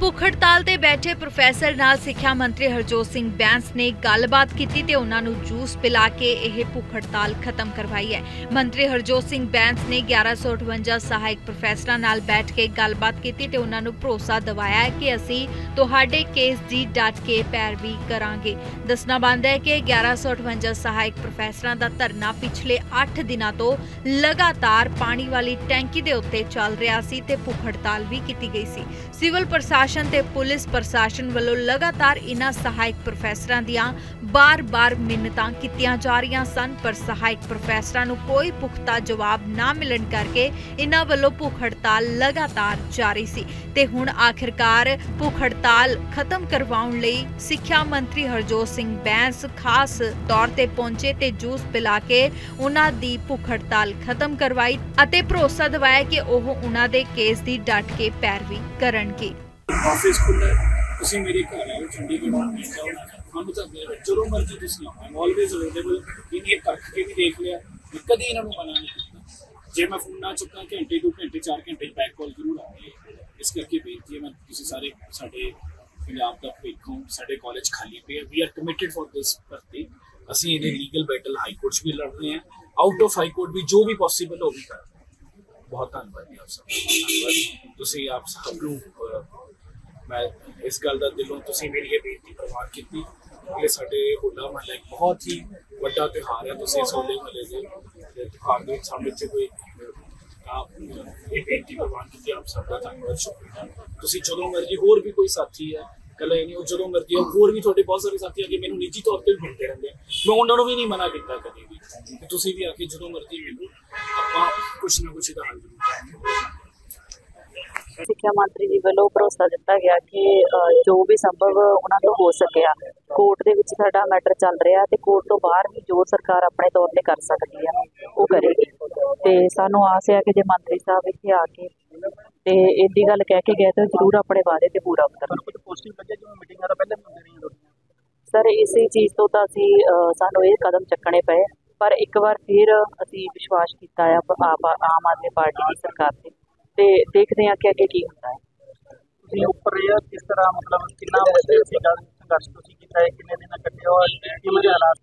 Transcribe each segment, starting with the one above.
ਭੁੱਖ ਹੜਤਾਲ ਤੇ ਬੈਠੇ ਪ੍ਰੋਫੈਸਰ ਨਾਲ ਸਿੱਖਿਆ ਮੰਤਰੀ ਹਰਜੋਤ ਸਿੰਘ ਬੈਂਸ ਨੇ ਗੱਲਬਾਤ ਕੀਤੀ ਤੇ ਉਹਨਾਂ ਨੂੰ ਜੂਸ ਪਿਲਾ ਕੇ ਇਹ ਭੁੱਖ ਹੜਤਾਲ ਖਤਮ ਕਰਵਾਈ ਹੈ। ਮੰਤਰੀ ਹਰਜੋਤ ਸਿੰਘ ਬੈਂਸ ਨੇ 1158 ਸਹਾਇਕ ਪ੍ਰੋਫੈਸਰਾਂ ਨਾਲ ਬੈਠ ਕੇ ਗੱਲਬਾਤ ਕੀਤੀ ਤੇ ਉਹਨਾਂ ਨੂੰ ਭਰੋਸਾ ਦਿਵਾਇਆ ਕਿ ਅਸੀਂ ਤੁਹਾਡੇ ਕੇਸ ਦੀ ਡਟ ਕੇ ਪੈਰਵੀ ਕਰਾਂਗੇ। ਦੱਸਣਾ ਬੰਦ ਹੈ ਕਿ 1158 ਸਹਾਇਕ ਪ੍ਰੋਫੈਸਰਾਂ ਦਾ ਧਰਨਾ ਪਿਛਲੇ 8 ਦਿਨਾਂ ਤੋਂ ਲਗਾਤਾਰ ਪਾਣੀ ਵਾਲੀ ਟੈਂਕੀ ਦੇ ਉੱਤੇ ਚੱਲ ਰਿਹਾ ਸੀ ਤੇ ਭੁੱਖ ਹੜਤਾਲ ਵੀ ਕੀਤੀ ਗਈ ਸੀ। ਸਿਵਲ ਪ੍ਰਸ਼ਾਸਨ ਤੇ ਪੁਲਿਸ ਪ੍ਰਸ਼ਾਸਨ ਵੱਲੋਂ ਲਗਾਤਾਰ ਇਨ੍ਹਾਂ ਸਹਾਇਕ ਪ੍ਰੋਫੈਸਰਾਂ ਦੀਆਂ ਬਾਰ-ਬਾਰ ਮਿੰਨਤਾਂ ਕੀਤੀਆਂ ਜਾ ਰਹੀਆਂ ਸਨ, ਪਰ ਸਹਾਇਕ ਪ੍ਰੋਫੈਸਰਾਂ ਨੂੰ ਕੋਈ ਪੁਖਤਾ ਜਵਾਬ ਨਾ ਮਿਲਣ ਕਰਕੇ ਇਨ੍ਹਾਂ ਵੱਲੋਂ ਭੁੱਖ ਹੜਤਾਲ ਲਗਾਤਾਰ ਜਾਰੀ ਸੀ। ਤੇ ਹੁਣ ਆਖਿਰਕਾਰ ਭੁੱਖ ਹੜਤਾਲ ਖਤਮ ਕਰਵਾਉਣ ਲਈ ਸਿੱਖਿਆ ਮੰਤਰੀ ਹਰਜੋਤ ਸਿੰਘ ਬੈਂਸ ਖਾਸ ਤੌਰ ਤੇ ਪਹੁੰਚੇ ਤੇ ਜੂਸ ਪਿਲਾ ਕੇ ਉਹਨਾਂ ਦੀ ਭੁੱਖ ਹੜਤਾਲ ਖਤਮ ਕਰਵਾਈ ਅਤੇ ਭਰੋਸਾ ਦਿਵਾਇਆ ਕਿ ਉਹ ਉਹਨਾਂ ਦੇ ਕੇਸ ਦੀ ਡਟ ਕੇ ਪੈਰਵੀ ਕਰਨਗੇ। ਆਫਿਸ ਖੁੱਲ੍ਹਾ ਹੈ ਤੁਸੀਂ ਮੇਰੇ ਘਰ ਆਓ ਚੰਡੀਗੜ੍ਹ ਨੂੰ ਮਿਲ ਜਾਓ ਸਾਨੂੰ ਤਾਂ ਮੇਰੇ ਜਦੋਂ ਮਰਜ਼ੀ ਤੁਸੀਂ ਆਓ ਆਮ ਆਲਵੇਜ਼ ਅਵੇਲੇਬਲ ਇਹਨੇ ਪਰਖ ਕੇ ਵੀ ਦੇਖ ਲਿਆ ਮੈਂ ਕਦੀ ਇਹਨਾਂ ਨੂੰ ਮਨਾ ਨਹੀਂ ਕੀਤਾ ਜੇ ਮੈਂ ਫੋਨ ਨਾ ਚੁੱਕਾਂ ਘੰਟੇ ਦੋ ਘੰਟੇ ਚਾਰ ਘੰਟੇ ਬੈਕ ਕਾਲ ਜ਼ਰੂਰ ਆਉਂਦੀ ਹੈ ਇਸ ਕਰਕੇ ਬੇਨਤੀ ਹੈ ਮੈਂ ਤੁਸੀਂ ਸਾਰੇ ਸਾਡੇ ਪੰਜਾਬ ਦਾ ਵੇਖੋ ਸਾਡੇ ਕਾਲਜ ਖਾਲੀ ਪਏ we are committed for this ਭਰਤੀ ਅਸੀਂ ਇਹਦੇ ਲੀਗਲ ਬੈਟਲ ਹਾਈ ਕੋਰਟ 'ਚ ਵੀ ਲੜ ਰਹੇ ਹਾਂ ਆਊਟ ਆਫ ਹਾਈ ਕੋਰਟ ਵੀ ਜੋ ਵੀ ਪੋਸੀਬਲ ਹੋ ਵੀ ਕਰ ਬਹੁਤ ਧੰਨਵਾਦ ਜੀ ਆਪ ਸਭ ਦਾ ਧੰਨਵਾਦ ਤੁਸੀਂ ਆਪ ਸਭ ਨੂੰ ਅਹ, ਮੈਂ ਇਸ ਗੱਲ ਦਾ ਦਿਲੋਂ ਤੁਸੀਂ ਮੇਰੀ ਇਹ ਬੇਨਤੀ ਪ੍ਰਵਾਨ ਕੀਤੀ ਇਹ ਸਾਡੇ ਹੋਲਾ ਮਹੱਲਾ ਇੱਕ ਬਹੁਤ ਹੀ ਵੱਡਾ ਤਿਉਹਾਰ ਹੈ। ਤੁਸੀਂ ਇਸ ਹੋਲੇ ਮਹੱਲੇ ਦੇ ਤਿਉਹਾਰ ਦੇ ਵਿੱਚ ਸਾਡੇ ਚ ਕੋਈ ਆਪ ਇਹ ਬੇਨਤੀ ਪ੍ਰਵਾਨ ਕੀਤੀ, ਆਪ ਸਭ ਦਾ ਧੰਨਵਾਦ, ਸ਼ੁਕਰੀਆ। ਤੁਸੀਂ ਜਦੋਂ ਮਰਜ਼ੀ ਹੋਰ ਵੀ ਕੋਈ ਸਾਥੀ ਹੈ ਕੱਲੇ ਨਹੀਂ, ਉਹ ਜਦੋਂ ਮਰਜ਼ੀ ਹੋਰ ਵੀ ਤੁਹਾਡੇ ਬਹੁਤ ਸਾਰੇ ਸਾਥੀ ਆ ਕਿ ਮੈਨੂੰ ਨਿੱਜੀ ਤੌਰ ਤੇ ਵੀ ਮਿਲਦੇ ਰਹਿੰਦੇ ਆ। ਮੈਂ ਉਹਨਾਂ ਨੂੰ ਵੀ ਨਹੀਂ ਮਨਾ ਕੀਤਾ ਕਦੇ ਵੀ। ਤੁਸੀਂ ਵੀ ਆ ਕੇ ਜਦੋਂ ਮਰਜ਼ੀ ਮਿਲੋ, ਆਪਾਂ ਕੁਛ ਨਾ ਕੁਛ ਦਾ ਹੱਲ ਜ਼ਰੂਰ ਕਰਾਂਗੇ। ਸਿੱਖਿਆ ਮੰਤਰੀ ਜੀ ਵੱਲੋਂ ਭਰੋਸਾ ਦਿੱਤਾ ਗਿਆ ਕਿ ਜੋ ਵੀ ਸੰਭਵ ਉਹਨਾਂ ਤੋਂ ਹੋ ਸਕਿਆ ਕੋਰਟ ਦੇ ਵਿੱਚ ਸਾਡਾ ਮੈਟਰ ਚੱਲ ਰਿਹਾ ਤੇ ਕੋਰਟ ਤੋਂ ਬਾਹਰ ਵੀ ਜੋ ਸਰਕਾਰ ਆਪਣੇ ਤੌਰ ਤੇ ਕਰ ਸਕਦੀ ਆ ਉਹ ਕਰੇਗੀ। ਤੇ ਸਾਨੂੰ ਆਸ ਹੈ ਕਿ ਜੇ ਮੰਤਰੀ ਸਾਹਿਬ ਇੱਥੇ ਆ ਕੇ ਤੇ ਇਹਦੀ ਗੱਲ ਕਹਿ ਕੇ ਗਏ ਤਾਂ ਜ਼ਰੂਰ ਆਪਣੇ ਵਾਅਦੇ ਤੇ ਪੂਰਾ ਉਤਰਨ ਕੁਝ ਪੋਸਟਿੰਗ ਲੱਗਿਆ ਜਿਵੇਂ ਮੀਟਿੰਗਾਂ ਤਾਂ ਪਹਿਲੇ ਰਹੀਆਂ ਤੁਹਾਡੀਆਂ? ਸਰ ਇਸੇ ਚੀਜ਼ ਤੋਂ ਤਾਂ ਅਸੀਂ ਸਾਨੂੰ ਇਹ ਕਦਮ ਚੱਕਣੇ ਪਏ ਪਰ ਇੱਕ ਵਾਰ ਫਿਰ ਅਸੀਂ ਵਿਸ਼ਵਾਸ ਕੀਤਾ ਆ ਆਮ ਆਦਮੀ ਪਾਰਟੀ ਦੀ ਸਰਕਾਰ ਤੇ। ਤੇ ਦੇਖਦੇ ਹਾਂ ਕਿ ਅੱਗੇ ਕੀ ਹੁੰਦਾ ਹੈ। ਤੁਸੀਂ ਉੱਪਰ ਇਹ ਕਿਸ ਤਰ੍ਹਾਂ ਮਤਲਬ ਕਿੰਨਾ ਮੁਸ਼ਕਿਲ ਸੀਗਾ ਸੰਘਰਸ਼ ਤੁਸੀਂ ਕੀਤਾ ਹੈ ਕਿੰਨੇ ਦਿਨ ਕੱਟੇ ਹੋ ਕਿਵੇਂ ਦੇ ਹਾਲਾਤ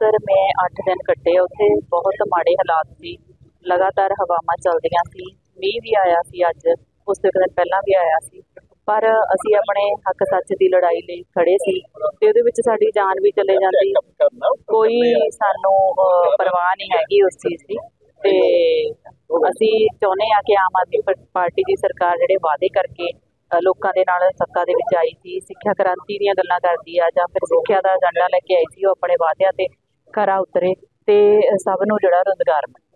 ਸਰ ਮੈਂ 8 ਦਿਨ ਕੱਟੇ ਉੱਥੇ ਬਹੁਤ ਮਾੜੇ ਹਾਲਾਤ ਸੀ। ਲਗਾਤਾਰ ਹਵਾਵਾਂ ਚੱਲਦੀਆਂ ਸੀ ਮੀਂਹ ਵੀ ਆਇਆ ਸੀ ਅੱਜ ਉਸ ਤੋਂ ਦਿਨ ਪਹਿਲਾਂ ਵੀ ਆਇਆ ਸੀ। ਪਰ ਅਸੀਂ ਆਪਣੇ ਹੱਕ ਸੱਚ ਦੀ ਲੜਾਈ ਲਈ ਖੜੇ ਸੀ ਤੇ ਉਹਦੇ ਵਿੱਚ ਸਾਡੀ ਜਾਨ ਵੀ ਚਲੇ ਜਾਂਦੀ। ਕੋਈ ਸਾਨੂੰ ਪਰਵਾਹ ਨਹੀਂ ਹੈਗੀ ਉਸ ਚੀਜ਼ ਦੀ। ਤੇ ਅਸੀਂ ਚਾਹੁੰਦੇ ਆ ਕਿ ਆਮ ਆਦਮੀ ਪਾਰਟੀ ਦੀ ਸਰਕਾਰ ਜਿਹੜੇ ਵਾਅਦੇ ਕਰਕੇ ਲੋਕਾਂ ਦੇ ਨਾਲ ਸੱਤਾ ਦੇ ਵਿੱਚ ਆਈ ਸੀ, ਸਿੱਖਿਆ ਕ੍ਰਾਂਤੀ ਦੀਆਂ ਗੱਲਾਂ ਕਰਦੀ ਆ ਜਾਂ ਫਿਰ ਸਿੱਖਿਆ ਦਾ ਏਜੰਡਾ ਲੈ ਕੇ ਆਈ ਸੀ, ਉਹ ਆਪਣੇ ਵਾਅਦਿਆਂ ਤੇ ਖਰਾ ਉਤਰੇ ਤੇ ਸਭ ਨੂੰ ਜਿਹੜਾ ਰੋਜ਼ਗਾਰ ਮਿਲੇ